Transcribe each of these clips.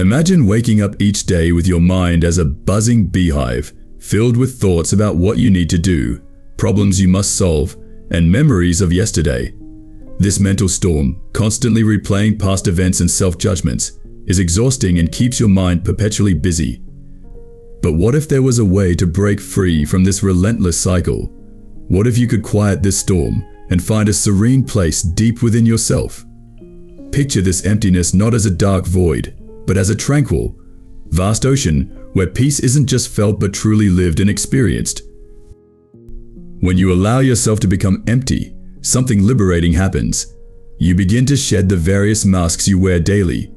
Imagine waking up each day with your mind as a buzzing beehive, filled with thoughts about what you need to do, problems you must solve, and memories of yesterday. This mental storm, constantly replaying past events and self-judgments, is exhausting and keeps your mind perpetually busy. But what if there was a way to break free from this relentless cycle? What if you could quiet this storm and find a serene place deep within yourself? Picture this emptiness not as a dark void, but as a tranquil, vast ocean where peace isn't just felt but truly lived and experienced. When you allow yourself to become empty, something liberating happens. You begin to shed the various masks you wear daily.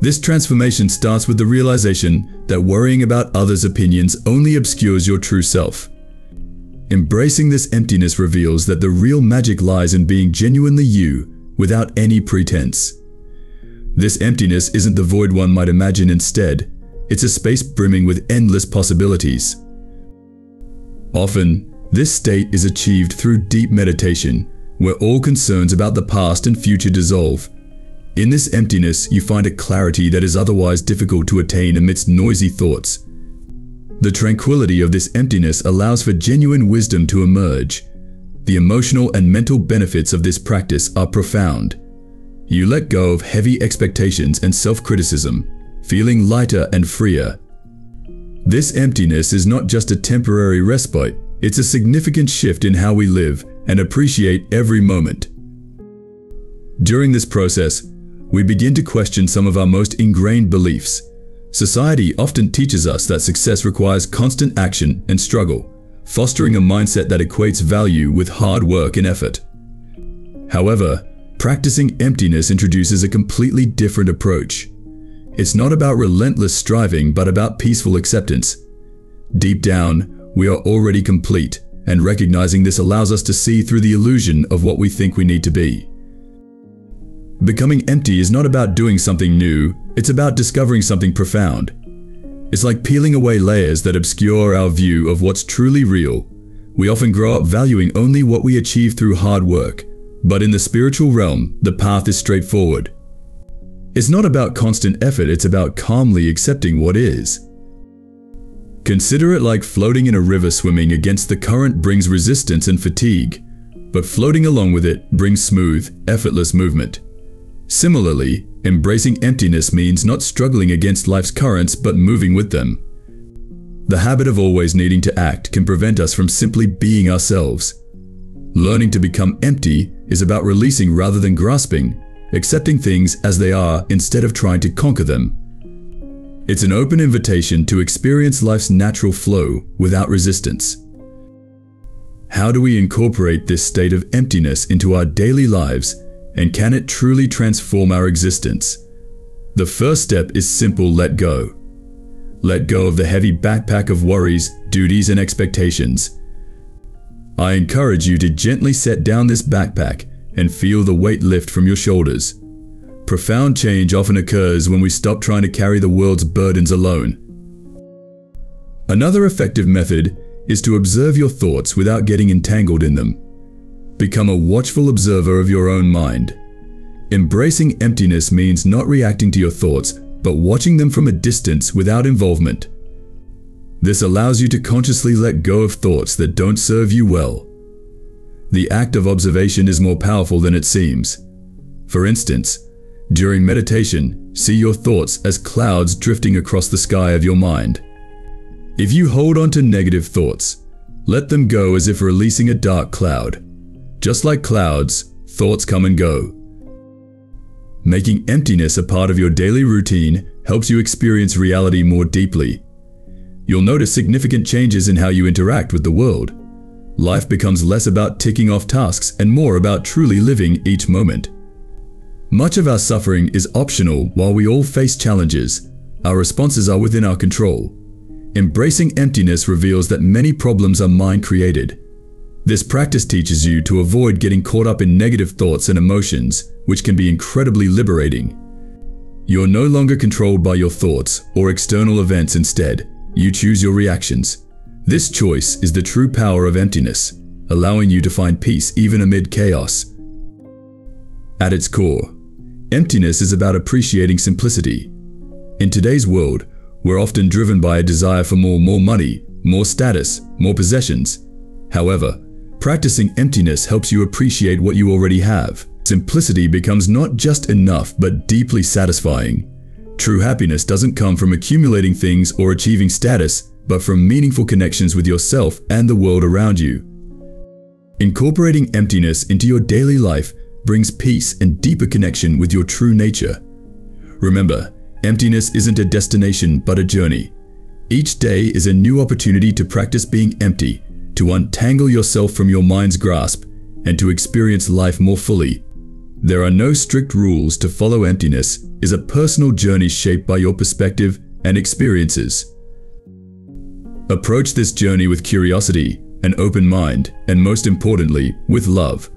This transformation starts with the realization that worrying about others' opinions only obscures your true self. Embracing this emptiness reveals that the real magic lies in being genuinely you without any pretense. This emptiness isn't the void one might imagine instead, it's a space brimming with endless possibilities. Often, this state is achieved through deep meditation, where all concerns about the past and future dissolve. In this emptiness, you find a clarity that is otherwise difficult to attain amidst noisy thoughts. The tranquility of this emptiness allows for genuine wisdom to emerge. The emotional and mental benefits of this practice are profound. You let go of heavy expectations and self-criticism, feeling lighter and freer. This emptiness is not just a temporary respite, it's a significant shift in how we live and appreciate every moment. During this process, we begin to question some of our most ingrained beliefs. Society often teaches us that success requires constant action and struggle, fostering a mindset that equates value with hard work and effort. However, practicing emptiness introduces a completely different approach. It's not about relentless striving, but about peaceful acceptance. Deep down, we are already complete, and recognizing this allows us to see through the illusion of what we think we need to be. Becoming empty is not about doing something new, it's about discovering something profound. It's like peeling away layers that obscure our view of what's truly real. We often grow up valuing only what we achieve through hard work, but in the spiritual realm, the path is straightforward. It's not about constant effort, it's about calmly accepting what is. Consider it like floating in a river swimming against the current brings resistance and fatigue, but floating along with it brings smooth, effortless movement. Similarly, embracing emptiness means not struggling against life's currents but moving with them. The habit of always needing to act can prevent us from simply being ourselves. Learning to become empty is about releasing rather than grasping, accepting things as they are instead of trying to conquer them. It's an open invitation to experience life's natural flow without resistance. How do we incorporate this state of emptiness into our daily lives and can it truly transform our existence? The first step is simple let go. Let go of the heavy backpack of worries, duties and expectations. I encourage you to gently set down this backpack and feel the weight lift from your shoulders. Profound change often occurs when we stop trying to carry the world's burdens alone. Another effective method is to observe your thoughts without getting entangled in them. Become a watchful observer of your own mind. Embracing emptiness means not reacting to your thoughts, but watching them from a distance without involvement. This allows you to consciously let go of thoughts that don't serve you well. The act of observation is more powerful than it seems. For instance, during meditation, see your thoughts as clouds drifting across the sky of your mind. If you hold on to negative thoughts, let them go as if releasing a dark cloud. Just like clouds, thoughts come and go. Making emptiness a part of your daily routine helps you experience reality more deeply. You'll notice significant changes in how you interact with the world. Life becomes less about ticking off tasks and more about truly living each moment. Much of our suffering is optional while we all face challenges. Our responses are within our control. Embracing emptiness reveals that many problems are mind-created. This practice teaches you to avoid getting caught up in negative thoughts and emotions, which can be incredibly liberating. You're no longer controlled by your thoughts or external events instead. You choose your reactions. This choice is the true power of emptiness, allowing you to find peace even amid chaos. At its core, Emptiness is about appreciating simplicity. In today's world, we're often driven by a desire for more, more money, more status, more possessions. However, practicing emptiness helps you appreciate what you already have. Simplicity becomes not just enough, but deeply satisfying. True happiness doesn't come from accumulating things or achieving status, but from meaningful connections with yourself and the world around you. Incorporating emptiness into your daily life brings peace and deeper connection with your true nature. Remember, emptiness isn't a destination but a journey. Each day is a new opportunity to practice being empty, to untangle yourself from your mind's grasp, and to experience life more fully. There are no strict rules to follow emptiness is a personal journey shaped by your perspective and experiences. Approach this journey with curiosity, an open mind, and most importantly, with love.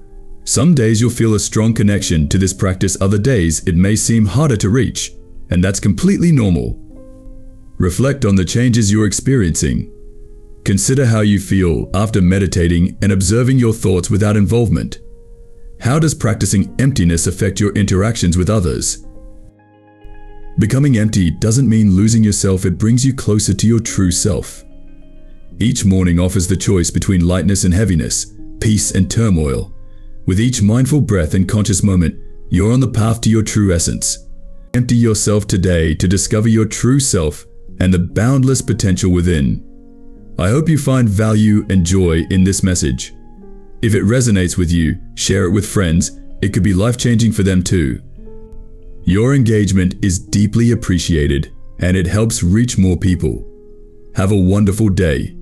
Some days you'll feel a strong connection to this practice, other days it may seem harder to reach, and that's completely normal. Reflect on the changes you're experiencing. Consider how you feel after meditating and observing your thoughts without involvement. How does practicing emptiness affect your interactions with others? Becoming empty doesn't mean losing yourself, it brings you closer to your true self. Each morning offers the choice between lightness and heaviness, peace and turmoil. With each mindful breath and conscious moment, you're on the path to your true essence. Empty yourself today to discover your true self and the boundless potential within. I hope you find value and joy in this message. If it resonates with you, share it with friends. It could be life-changing for them too. Your engagement is deeply appreciated and it helps reach more people. Have a wonderful day.